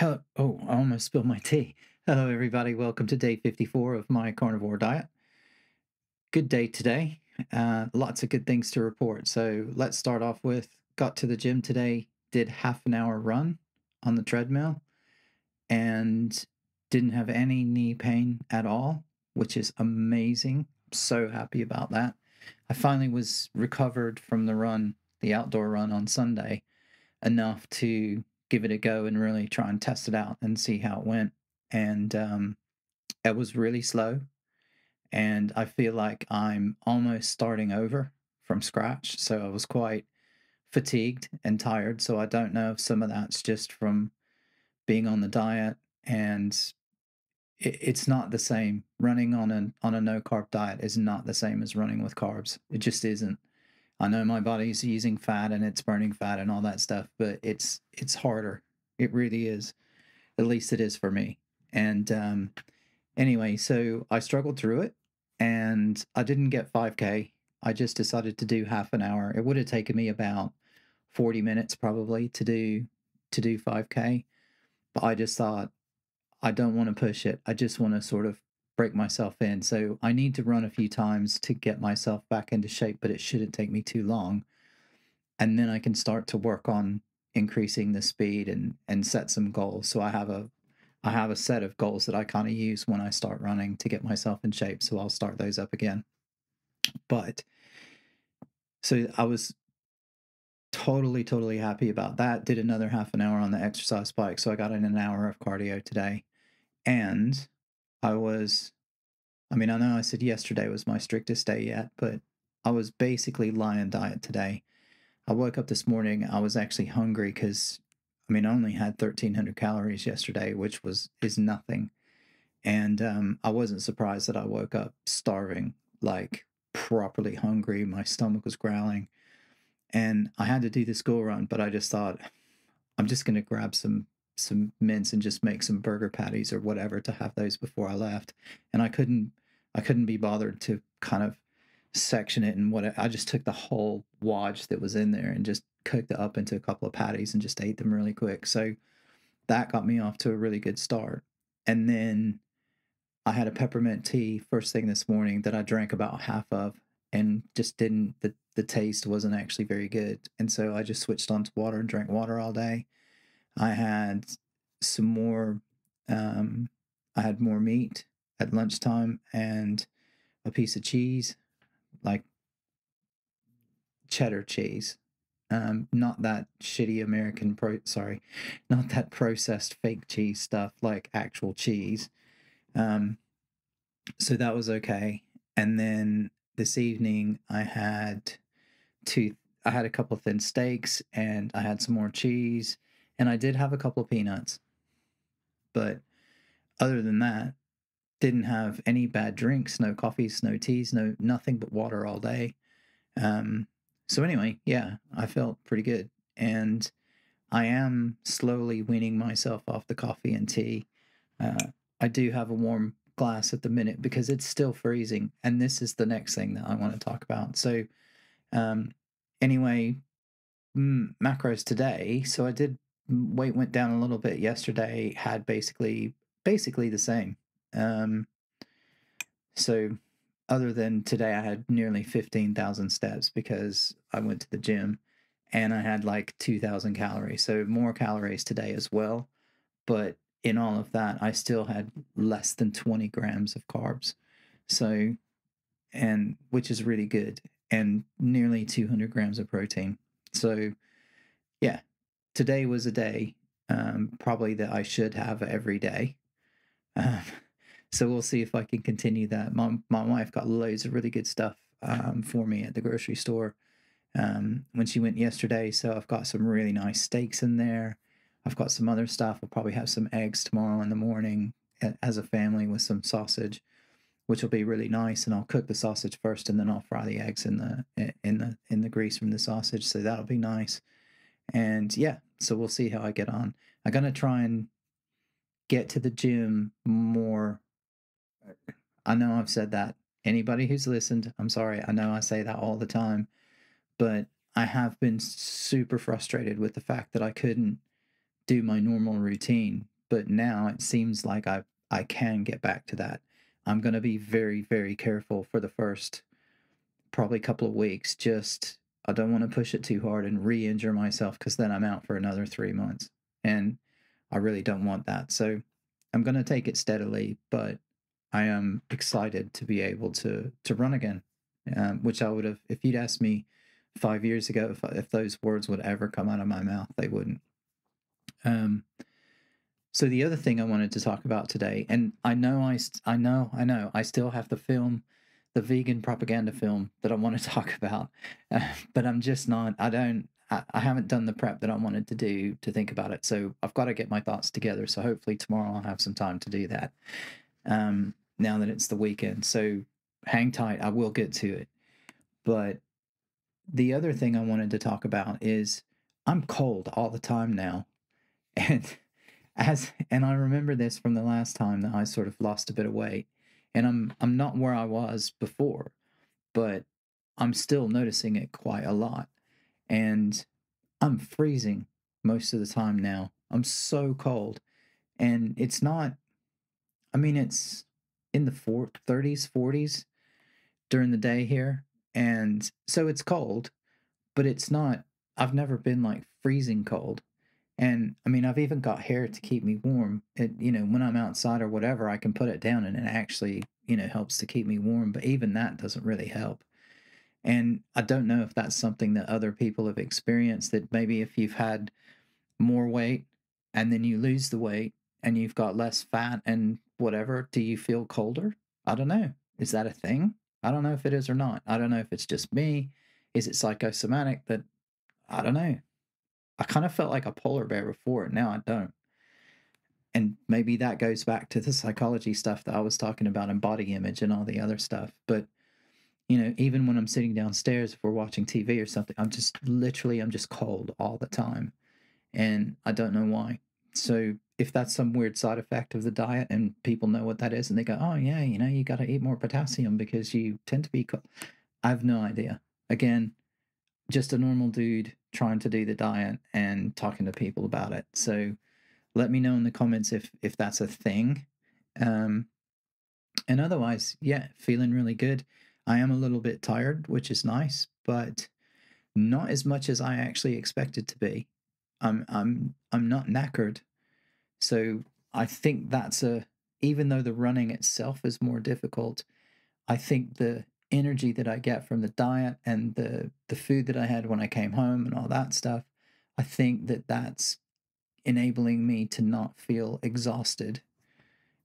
Hello. Oh, I almost spilled my tea. Hello, everybody. Welcome to day 54 of my carnivore diet. Good day today. Uh, lots of good things to report. So let's start off with got to the gym today, did half an hour run on the treadmill, and didn't have any knee pain at all, which is amazing. So happy about that. I finally was recovered from the run, the outdoor run on Sunday, enough to give it a go and really try and test it out and see how it went. And um, it was really slow. And I feel like I'm almost starting over from scratch. So I was quite fatigued and tired. So I don't know if some of that's just from being on the diet and it, it's not the same. Running on a on a no carb diet is not the same as running with carbs. It just isn't. I know my body's using fat and it's burning fat and all that stuff, but it's it's harder. It really is. At least it is for me. And um, anyway, so I struggled through it, and I didn't get 5K. I just decided to do half an hour. It would have taken me about 40 minutes probably to do to do 5K, but I just thought I don't want to push it. I just want to sort of break myself in. So I need to run a few times to get myself back into shape, but it shouldn't take me too long. And then I can start to work on increasing the speed and and set some goals. So I have a I have a set of goals that I kind of use when I start running to get myself in shape. So I'll start those up again. But so I was totally, totally happy about that. Did another half an hour on the exercise bike. So I got in an hour of cardio today. And I was, I mean, I know I said yesterday was my strictest day yet, but I was basically lion diet today. I woke up this morning, I was actually hungry because, I mean, I only had 1,300 calories yesterday, which was, is nothing. And um, I wasn't surprised that I woke up starving, like properly hungry. My stomach was growling. And I had to do this go run, but I just thought, I'm just going to grab some some mince and just make some burger patties or whatever to have those before I left. And I couldn't I couldn't be bothered to kind of section it and what I just took the whole wadge that was in there and just cooked it up into a couple of patties and just ate them really quick. So that got me off to a really good start. And then I had a peppermint tea first thing this morning that I drank about half of and just didn't the the taste wasn't actually very good. And so I just switched on to water and drank water all day. I had some more, um, I had more meat at lunchtime and a piece of cheese, like cheddar cheese. Um, not that shitty American pro, sorry, not that processed fake cheese stuff, like actual cheese. Um, so that was okay. And then this evening I had two, I had a couple thin steaks and I had some more cheese and I did have a couple of peanuts. But other than that, didn't have any bad drinks, no coffees, no teas, no nothing but water all day. Um, so anyway, yeah, I felt pretty good, and I am slowly weaning myself off the coffee and tea. Uh, I do have a warm glass at the minute because it's still freezing, and this is the next thing that I want to talk about. So, um, anyway, macros today. So I did weight went down a little bit yesterday. Had basically basically the same. Um, so other than today, I had nearly fifteen thousand steps because I went to the gym, and I had like two thousand calories. So more calories today as well. But in all of that, I still had less than twenty grams of carbs. So, and which is really good, and nearly two hundred grams of protein. So, yeah, today was a day um, probably that I should have every day. Um, so we'll see if I can continue that. My my wife got loads of really good stuff um, for me at the grocery store um, when she went yesterday. So I've got some really nice steaks in there. I've got some other stuff. We'll probably have some eggs tomorrow in the morning as a family with some sausage, which will be really nice. And I'll cook the sausage first, and then I'll fry the eggs in the in the in the grease from the sausage. So that'll be nice. And yeah, so we'll see how I get on. I'm going to try and get to the gym more. I know I've said that. Anybody who's listened, I'm sorry. I know I say that all the time, but I have been super frustrated with the fact that I couldn't do my normal routine but now it seems like I I can get back to that. I'm going to be very very careful for the first probably couple of weeks just I don't want to push it too hard and re-injure myself cuz then I'm out for another 3 months. And I really don't want that. So I'm going to take it steadily, but I am excited to be able to to run again. Um, which I would have if you'd asked me 5 years ago if if those words would ever come out of my mouth, they wouldn't. Um so the other thing I wanted to talk about today, and I know I, I know, I know, I still have the film, the vegan propaganda film that I want to talk about, uh, but I'm just not. I don't. I, I haven't done the prep that I wanted to do to think about it. So I've got to get my thoughts together. So hopefully tomorrow I'll have some time to do that. Um, now that it's the weekend, so hang tight. I will get to it. But the other thing I wanted to talk about is I'm cold all the time now, and as and I remember this from the last time that I sort of lost a bit of weight. And I'm I'm not where I was before, but I'm still noticing it quite a lot. And I'm freezing most of the time now. I'm so cold. And it's not I mean it's in the 30s, 40s during the day here. And so it's cold, but it's not I've never been like freezing cold. And I mean, I've even got hair to keep me warm. It, you know, when I'm outside or whatever, I can put it down and it actually, you know, helps to keep me warm. But even that doesn't really help. And I don't know if that's something that other people have experienced that maybe if you've had more weight and then you lose the weight and you've got less fat and whatever, do you feel colder? I don't know. Is that a thing? I don't know if it is or not. I don't know if it's just me. Is it psychosomatic that I don't know. I kind of felt like a polar bear before, and now I don't. And maybe that goes back to the psychology stuff that I was talking about and body image and all the other stuff. But you know, even when I'm sitting downstairs, if we're watching TV or something, I'm just literally I'm just cold all the time, and I don't know why. So if that's some weird side effect of the diet and people know what that is and they go, oh yeah, you know, you got to eat more potassium because you tend to be. cold. I have no idea. Again, just a normal dude trying to do the diet and talking to people about it. So let me know in the comments if if that's a thing. Um, and otherwise, yeah, feeling really good. I am a little bit tired, which is nice, but not as much as I actually expected to be. I'm I'm I'm not knackered. So I think that's a even though the running itself is more difficult, I think the energy that I get from the diet and the the food that I had when I came home and all that stuff, I think that that's enabling me to not feel exhausted.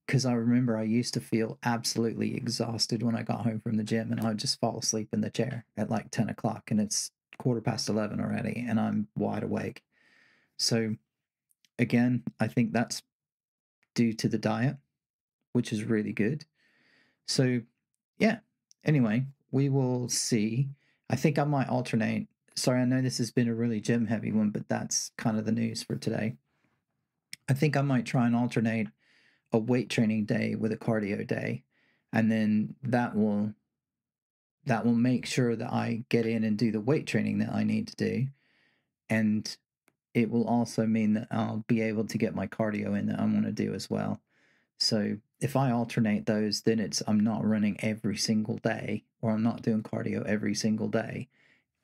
Because I remember I used to feel absolutely exhausted when I got home from the gym and I would just fall asleep in the chair at like 10 o'clock and it's quarter past 11 already and I'm wide awake. So, again, I think that's due to the diet, which is really good. So, yeah, Anyway, we will see. I think I might alternate. Sorry, I know this has been a really gym heavy one, but that's kind of the news for today. I think I might try and alternate a weight training day with a cardio day. And then that will that will make sure that I get in and do the weight training that I need to do. And it will also mean that I'll be able to get my cardio in that I want to do as well. So if I alternate those, then it's I'm not running every single day or I'm not doing cardio every single day.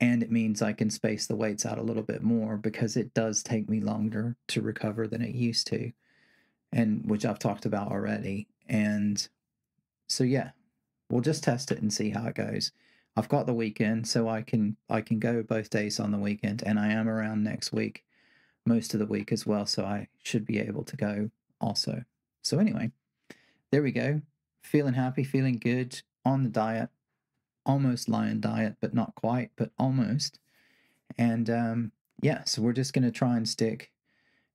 And it means I can space the weights out a little bit more because it does take me longer to recover than it used to. And which I've talked about already. And so yeah, we'll just test it and see how it goes. I've got the weekend, so I can I can go both days on the weekend, and I am around next week, most of the week as well, so I should be able to go also. So anyway, there we go. Feeling happy, feeling good on the diet, almost lion diet, but not quite, but almost. And um, yeah, so we're just going to try and stick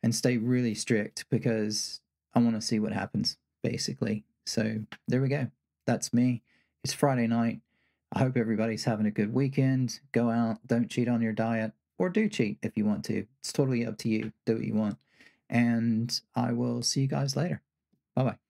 and stay really strict because I want to see what happens, basically. So there we go. That's me. It's Friday night. I hope everybody's having a good weekend. Go out, don't cheat on your diet, or do cheat if you want to. It's totally up to you. Do what you want. And I will see you guys later. Bye bye.